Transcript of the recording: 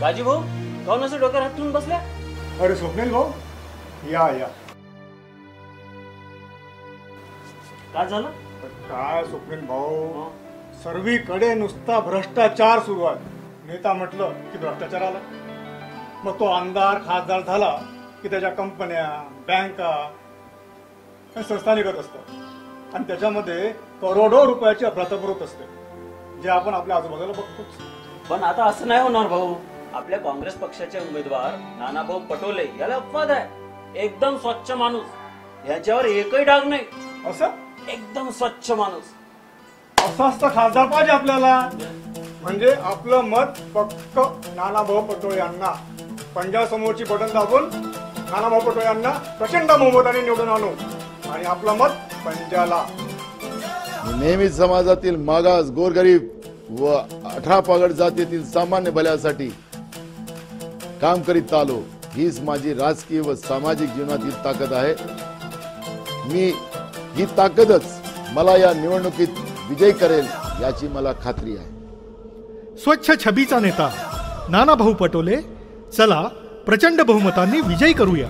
बाजी भाऊ काऊन असं डोक्यावर हात ठेवून बसल्या? अरे स्वप्नील भाऊ या या. काय झालं? काय स्वप्नील भाऊ? सर्वीकडे नुसता भ्रष्टाचार सुरू आहे. नेता म्हटलं की भ्रष्टाचार आला. मग तो आमदार खासदार झाला की त्याच्या कंपन्या बँका हे संस्थानिकत असतात आणि त्याच्यामध्ये करोडो रुपयाची अफरातफर होत असते. जे आपण आपल्या आजूबाजूला बघतोच. पण आता असं नाही होणार भाऊ. आपल्या काँग्रेस पक्षाचे उमेदवार नानाभाऊ पटोले याला अपवाद आहे. एकदम स्वच्छ माणूस. याच्यावर एकही डाग नाही. असं? एकदम स्वच्छ माणूस. असाच तर खासदार पाहिजे आपल्याला. म्हणजे आपलं मत फक्त नानाभाऊ पटोळे यांना. पंजाब समोरची बटन दाबून नानाभाऊ पटोळे यांना प्रचंड बहुमताने निवडून आणू. आणि आपलं मत पंजाला. मी नेहमीच समाजातील मागास गोरगरीब व अठरा पगड जातीतील सामान्य भल्यासाठी काम करीत आलो. हीच माझी राजकीय व सामाजिक जीवनातील ताकद आहे. मी ही ताकदच मला या निवडणुकीत विजय करेल याची मला खात्री आहे. स्वच्छ छबीचा नेता नाना भाऊ पटोले चला प्रचंड बहुमतांनी विजयी करूया.